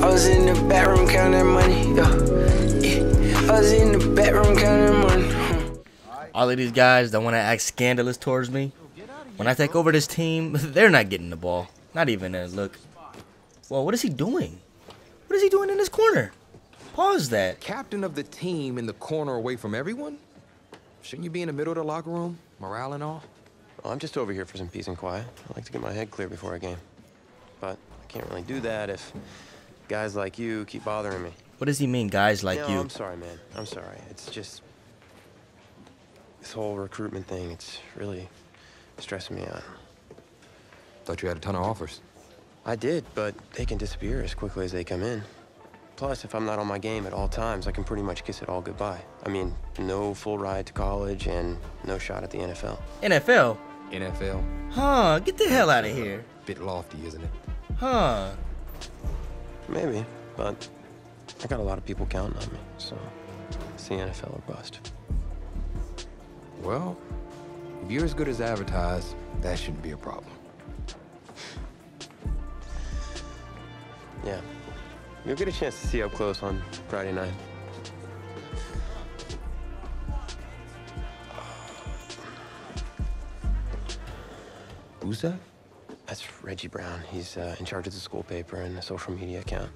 I was in the bathroom counting money. Yeah. I was in the bathroom counting money. All of these guys that want to act scandalous towards me, when I take over this team, they're not getting the ball. Not even a look. Well, what is he doing? What is he doing in this corner? Pause that. Captain of the team in the corner away from everyone? Shouldn't you be in the middle of the locker room? Morale and all? Well, I'm just over here for some peace and quiet. I like to get my head clear before a game. But I can't really do that if guys like you keep bothering me. What does he mean, guys like no, you? I'm sorry, man. I'm sorry. It's just this whole recruitment thing. It's really stressing me out. Thought you had a ton of offers. I did, but they can disappear as quickly as they come in. Plus, if I'm not on my game at all times, I can pretty much kiss it all goodbye. I mean, no full ride to college and no shot at the NFL. NFL? NFL? Huh, get the hell out of here. Bit lofty, isn't it? Huh. Maybe, but I got a lot of people counting on me, so it's the NFL or bust. Well, if you're as good as advertised, that shouldn't be a problem. Yeah. You'll get a chance to see up close on Friday night. Who's that? That's Reggie Brown. He's uh, in charge of the school paper and the social media account.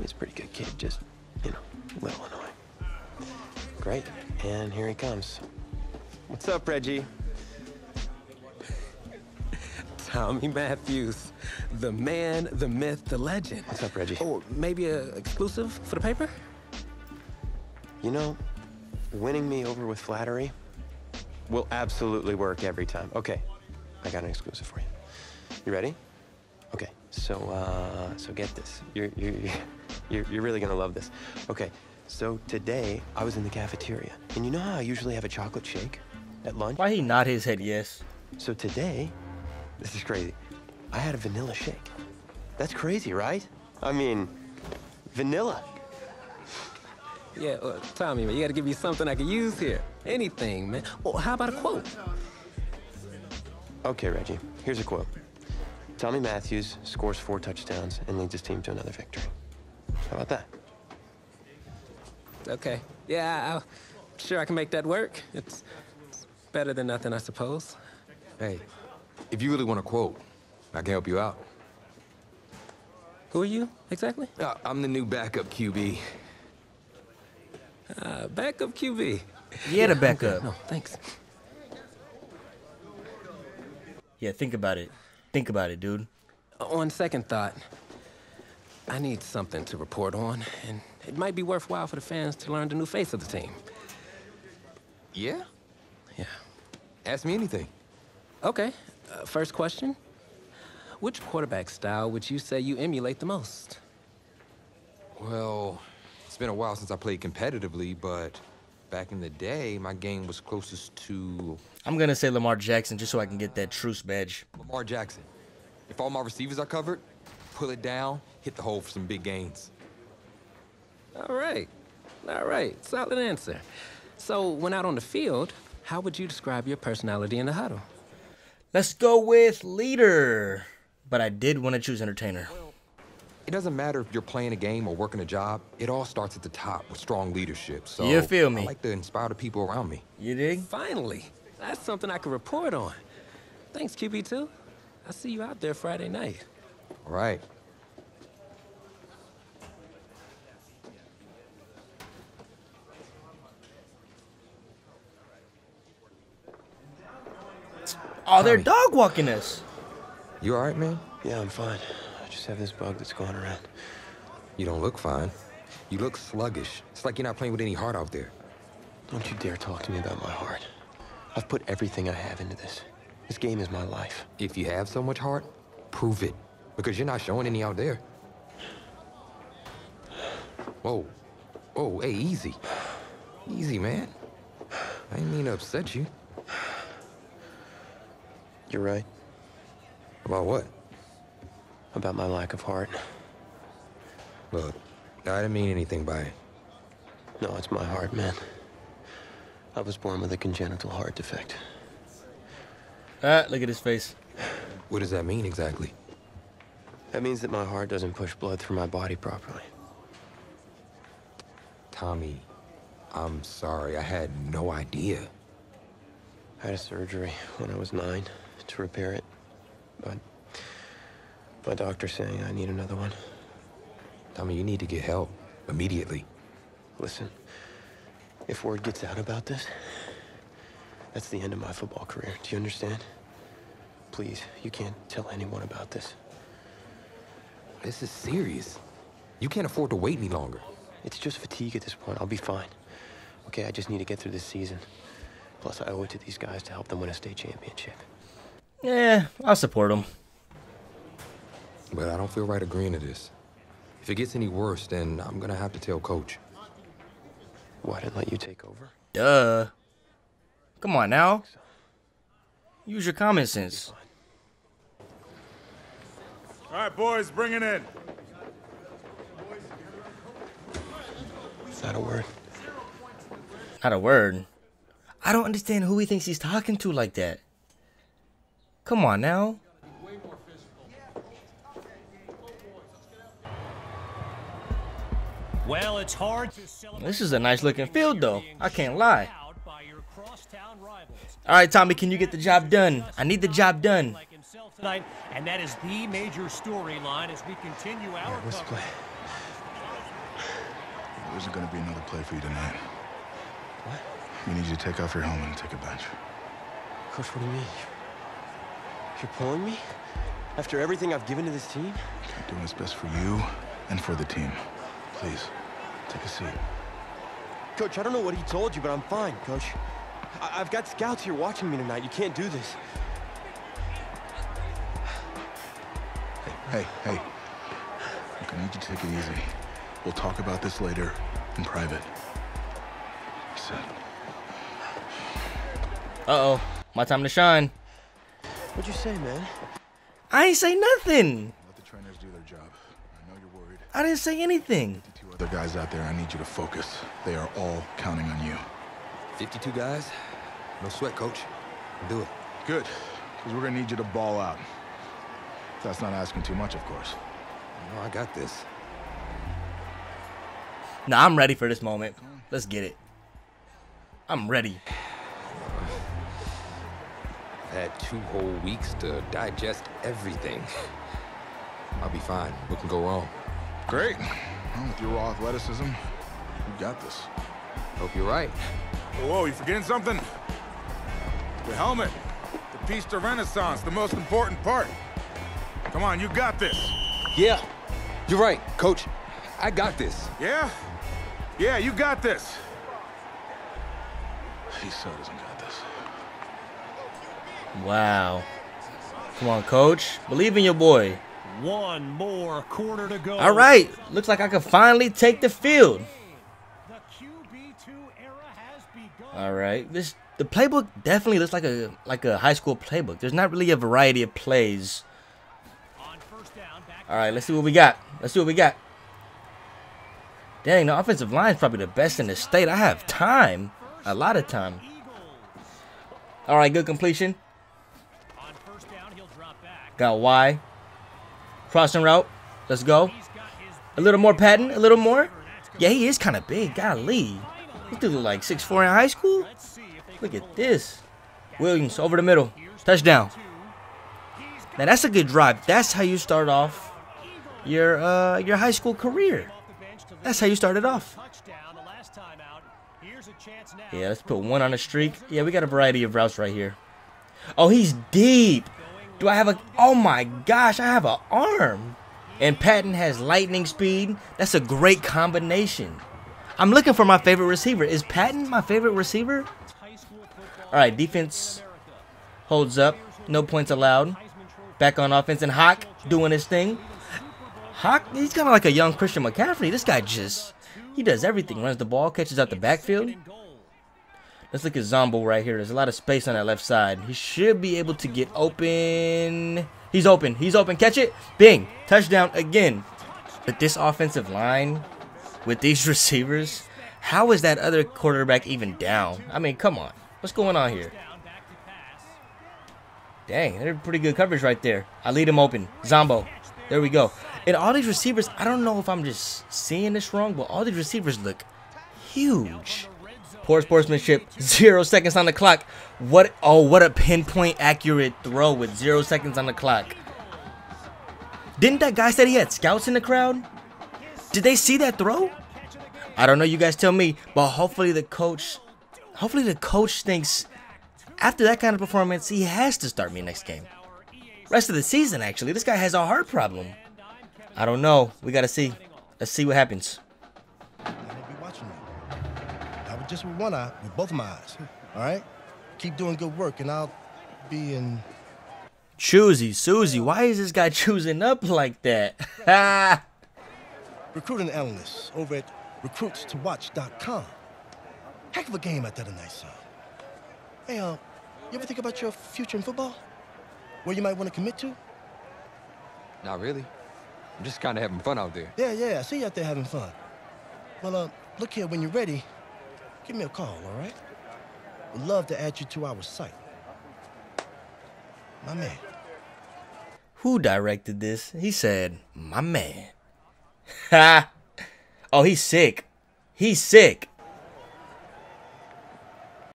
He's a pretty good kid, just, you know, a little annoying. Great. And here he comes. What's up, Reggie? Tommy Matthews, the man, the myth, the legend. What's up, Reggie? Oh, maybe a exclusive for the paper? You know, winning me over with flattery will absolutely work every time. Okay, I got an exclusive for you. You ready? Okay, so uh, so get this. You're you're you're, you're really gonna love this. Okay, so today I was in the cafeteria, and you know how I usually have a chocolate shake at lunch? Why he nod his head yes? So today, this is crazy. I had a vanilla shake. That's crazy, right? I mean, vanilla. Yeah, uh, Tommy, man, you gotta give me something I can use here. Anything, man. Well, how about a quote? Okay, Reggie, here's a quote. Tommy Matthews scores four touchdowns and leads his team to another victory. How about that? Okay. Yeah, I'm sure I can make that work. It's, it's better than nothing, I suppose. Hey, if you really want a quote, I can help you out. Who are you, exactly? Uh, I'm the new backup QB. Uh, backup QB. Yeah, the backup. No, thanks. Yeah, think about it. Think about it, dude. On second thought, I need something to report on, and it might be worthwhile for the fans to learn the new face of the team. Yeah? Yeah. Ask me anything. Okay. Uh, first question. Which quarterback style would you say you emulate the most? Well, it's been a while since I played competitively, but back in the day, my game was closest to I'm gonna say Lamar Jackson just so I can get that truce badge. Lamar Jackson. If all my receivers are covered, pull it down, hit the hole for some big gains. All right. All right. Solid answer. So, when out on the field, how would you describe your personality in the huddle? Let's go with leader. But I did want to choose entertainer. It doesn't matter if you're playing a game or working a job, it all starts at the top with strong leadership. So You feel me? I like to inspire the people around me. You dig? Finally. That's something I can report on. Thanks, QB2. I'll see you out there Friday night. All right. Oh, they're dog walking us. You all right, man? Yeah, I'm fine. I just have this bug that's going around. You don't look fine. You look sluggish. It's like you're not playing with any heart out there. Don't you dare talk to me about my heart. I've put everything I have into this. This game is my life. If you have so much heart, prove it. Because you're not showing any out there. Whoa. Whoa, hey, easy. Easy, man. I didn't mean to upset you. You're right About what? About my lack of heart. Look, I didn't mean anything by it. No, it's my heart, man. I was born with a congenital heart defect. Ah, look at his face. What does that mean exactly? That means that my heart doesn't push blood through my body properly. Tommy, I'm sorry. I had no idea. I had a surgery when I was nine to repair it, but my doctor's saying I need another one. Tommy, you need to get help immediately. Listen, if word gets out about this, that's the end of my football career. Do you understand? Please, you can't tell anyone about this. This is serious. You can't afford to wait any longer. It's just fatigue at this point. I'll be fine. Okay, I just need to get through this season. Plus, I owe it to these guys to help them win a state championship. Yeah, I'll support him. But I don't feel right agreeing to this. If it gets any worse, then I'm gonna have to tell Coach. Why didn't let you take over? Duh. Come on now. Use your common sense. All right, boys, bring it in. Is that a word? Not a word. I don't understand who he thinks he's talking to like that. Come on now. Well, it's hard to This is a nice looking field though. I can't lie. out by your crosstown rivals All right, Tommy, can you get the job done? I need the job done. like tonight, and that is the major storyline as we continue our Let's coverage. play. There's going to be another play for you tonight. What? We need you to take off your helmet and take a bench. Coach, what do you mean? You're pulling me? After everything I've given to this team? I'm doing what's best for you and for the team. Please, take a seat. Coach, I don't know what he told you, but I'm fine, Coach. I- I've got scouts here watching me tonight. You can't do this. Hey, hey. Look, I need you to take it easy. We'll talk about this later in private. Sit. Uh oh, my time to shine. What'd you say, man? I ain't say nothing. Let the trainers do their job. I know you're worried. I didn't say anything. The other guys out there, I need you to focus. They are all counting on you. 52 guys? No sweat, Coach. Do it. Good, because we're gonna need you to ball out. That's not asking too much, of course. No, I got this. Nah, I'm ready for this moment. Let's get it. I'm ready. I've had two whole weeks to digest everything. I'll be fine. What can go wrong? Great. Well, with your raw athleticism, you got this. Hope you're right. Whoa, you forgetting something? The helmet. The piece de renaissance, the most important part. Come on, you got this. Yeah, you're right, Coach. I got this. Yeah? Yeah, you got this. He so doesn't got this. Wow. Come on, coach. Believe in your boy. One more quarter to go. All right. Looks like I can finally take the field. The QB2 era has begun. All right. This the playbook definitely looks like a like a high school playbook. There's not really a variety of plays. On first down, back All right, let's see what we got. Let's see what we got. Dang, the offensive line is probably the best in the state. I have time, a lot of time. All right, good completion. On first down, he'll drop back. Got Y. Crossing route. Let's go. A little more padding, a little more. Yeah, he is kind of big. Golly. This dude look like 6'4 in high school. Look at this. Williams over the middle. Touchdown. Now that's a good drive. That's how you start off your uh your high school career. That's how you started off. a. Yeah, let's put one on the streak. Yeah, we got a variety of routes right here. Oh, he's deep. Do I have a? Oh my gosh, I have an arm. And Patton has lightning speed. That's a great combination. I'm looking for my favorite receiver. Is Patton my favorite receiver? All right, defense holds up. No points allowed. Back on offense, and Hawk doing his thing. Hawk, he's kind of like a young Christian McCaffrey. This guy just, he does everything. Runs the ball, catches out the backfield. Let's look at Zombo right here. There's a lot of space on that left side. He should be able to get open. He's open. He's open. Catch it. Bing. Touchdown again. But this offensive line with these receivers, how is that other quarterback even down? I mean, come on. What's going on here? Dang, they're pretty good coverage right there. I lead him open. Zombo. There we go. And all these receivers, I don't know if I'm just seeing this wrong, but all these receivers look huge. Poor sportsmanship. Zero seconds on the clock. What? Oh, what a pinpoint accurate throw with zero seconds on the clock. Didn't that guy say he had scouts in the crowd? Did they see that throw? I don't know. You guys tell me. But hopefully the coach, hopefully the coach thinks after that kind of performance, he has to start me next game. Rest of the season, actually. This guy has a heart problem. I don't know. We got to see. Let's see what happens. Just with one eye, with both of my eyes. All right? Keep doing good work, and I'll be in. Choosy, Susie, why is this guy choosing up like that? Recruiting analyst over at recruitstowatch.com. Heck of a game out there tonight, son. Hey, uh, you ever think about your future in football? Where you might want to commit to? Not really. I'm just kind of having fun out there. Yeah, yeah, I see you out there having fun. Well, uh, look here, when you're ready, give me a call, all right? Would love to add you to our site. My man. Who directed this? He said, my man. Ha! oh, he's sick. He's sick.